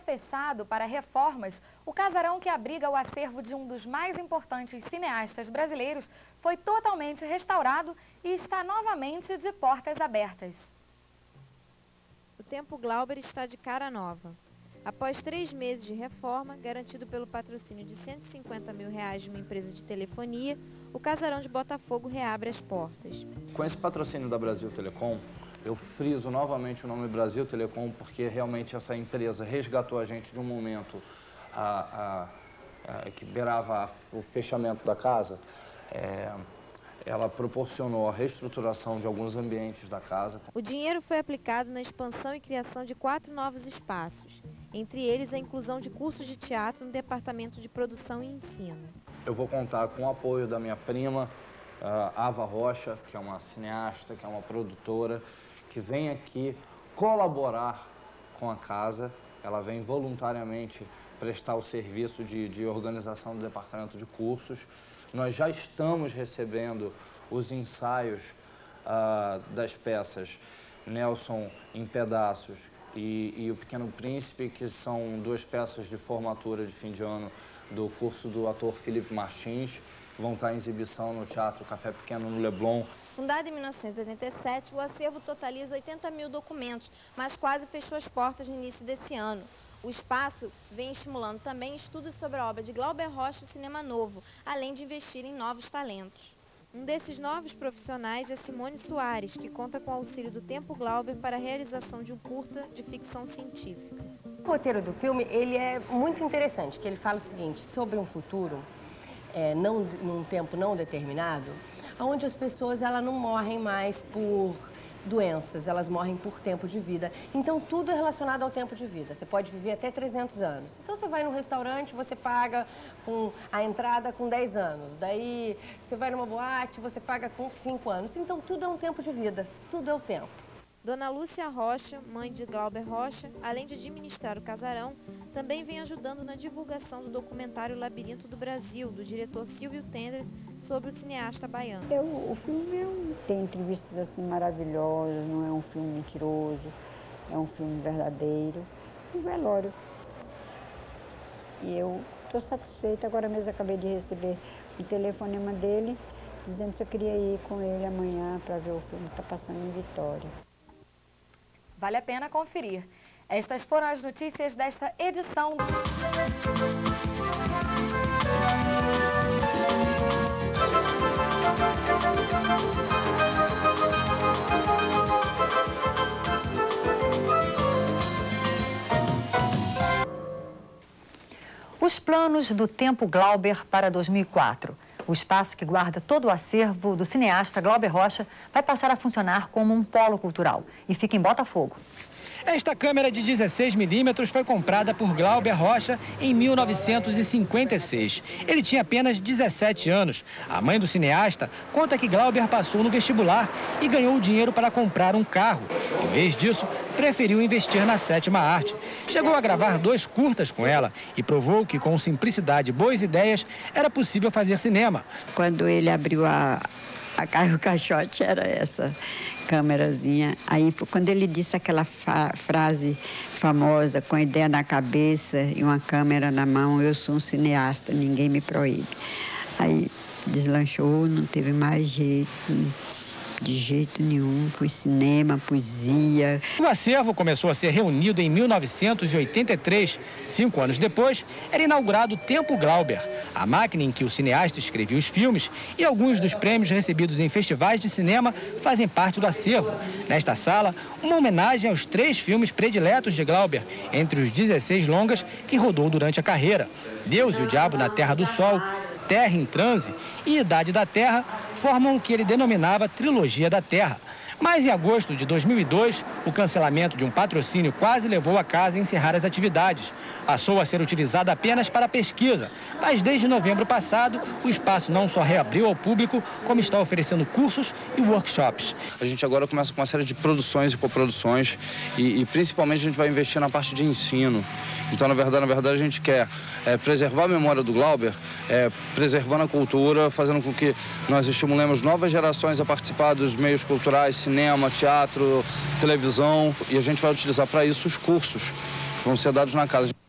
fechado para reformas, o casarão que abriga o acervo de um dos mais importantes cineastas brasileiros foi totalmente restaurado e está novamente de portas abertas. O Tempo Glauber está de cara nova. Após três meses de reforma, garantido pelo patrocínio de 150 mil reais de uma empresa de telefonia, o casarão de Botafogo reabre as portas. Com esse patrocínio da Brasil Telecom, eu friso novamente o nome Brasil Telecom porque realmente essa empresa resgatou a gente de um momento a, a, a, que beirava o fechamento da casa. É, ela proporcionou a reestruturação de alguns ambientes da casa. O dinheiro foi aplicado na expansão e criação de quatro novos espaços, entre eles a inclusão de cursos de teatro no departamento de produção e ensino. Eu vou contar com o apoio da minha prima, Ava Rocha, que é uma cineasta, que é uma produtora, que vem aqui colaborar com a casa. Ela vem voluntariamente prestar o serviço de, de organização do departamento de cursos. Nós já estamos recebendo os ensaios uh, das peças Nelson em Pedaços e, e, O Pequeno Príncipe, que são duas peças de formatura de fim de ano do curso do ator Felipe Martins, que vão estar em exibição no Teatro Café Pequeno no Leblon Fundado em 1987, o acervo totaliza 80 mil documentos, mas quase fechou as portas no início desse ano. O espaço vem estimulando também estudos sobre a obra de Glauber Rocha e Cinema Novo, além de investir em novos talentos. Um desses novos profissionais é Simone Soares, que conta com o auxílio do Tempo Glauber para a realização de um curta de ficção científica. O roteiro do filme ele é muito interessante, que ele fala o seguinte, sobre um futuro, é, não, num tempo não determinado, onde as pessoas elas não morrem mais por doenças, elas morrem por tempo de vida. Então, tudo é relacionado ao tempo de vida. Você pode viver até 300 anos. Então, você vai num restaurante, você paga com a entrada com 10 anos. Daí, você vai numa boate, você paga com 5 anos. Então, tudo é um tempo de vida. Tudo é o tempo. Dona Lúcia Rocha, mãe de Glauber Rocha, além de administrar o casarão, também vem ajudando na divulgação do documentário Labirinto do Brasil, do diretor Silvio Tender, sobre o cineasta baiano. Eu, o filme é um, tem entrevistas assim maravilhosas, não é um filme mentiroso, é um filme verdadeiro. Um velório. E eu estou satisfeita, agora mesmo acabei de receber um telefonema dele, dizendo se eu queria ir com ele amanhã para ver o filme que está passando em Vitória. Vale a pena conferir. Estas foram as notícias desta edição. Os planos do Tempo Glauber para 2004. O espaço que guarda todo o acervo do cineasta Glauber Rocha vai passar a funcionar como um polo cultural e fica em Botafogo. Esta câmera de 16 milímetros foi comprada por Glauber Rocha em 1956. Ele tinha apenas 17 anos. A mãe do cineasta conta que Glauber passou no vestibular e ganhou o dinheiro para comprar um carro. Em vez disso, preferiu investir na sétima arte. Chegou a gravar dois curtas com ela e provou que com simplicidade e boas ideias era possível fazer cinema. Quando ele abriu a, a carro caixote era essa câmerazinha. Aí quando ele disse aquela frase famosa, com a ideia na cabeça e uma câmera na mão, eu sou um cineasta, ninguém me proíbe. Aí deslanchou, não teve mais jeito. De jeito nenhum, foi cinema, poesia. O acervo começou a ser reunido em 1983. Cinco anos depois, era inaugurado o Tempo Glauber, a máquina em que o cineasta escrevia os filmes e alguns dos prêmios recebidos em festivais de cinema fazem parte do acervo. Nesta sala, uma homenagem aos três filmes prediletos de Glauber, entre os 16 longas que rodou durante a carreira: Deus e o Diabo na Terra do Sol, Terra em Transe e Idade da Terra formam o que ele denominava Trilogia da Terra. Mas em agosto de 2002, o cancelamento de um patrocínio quase levou a casa a encerrar as atividades. Passou a ser utilizada apenas para pesquisa, mas desde novembro passado, o espaço não só reabriu ao público, como está oferecendo cursos e workshops. A gente agora começa com uma série de produções e coproduções e, e principalmente a gente vai investir na parte de ensino. Então, na verdade, na verdade a gente quer é, preservar a memória do Glauber, é, preservando a cultura, fazendo com que nós estimulemos novas gerações a participar dos meios culturais, cinema, teatro, televisão, e a gente vai utilizar para isso os cursos que vão ser dados na casa.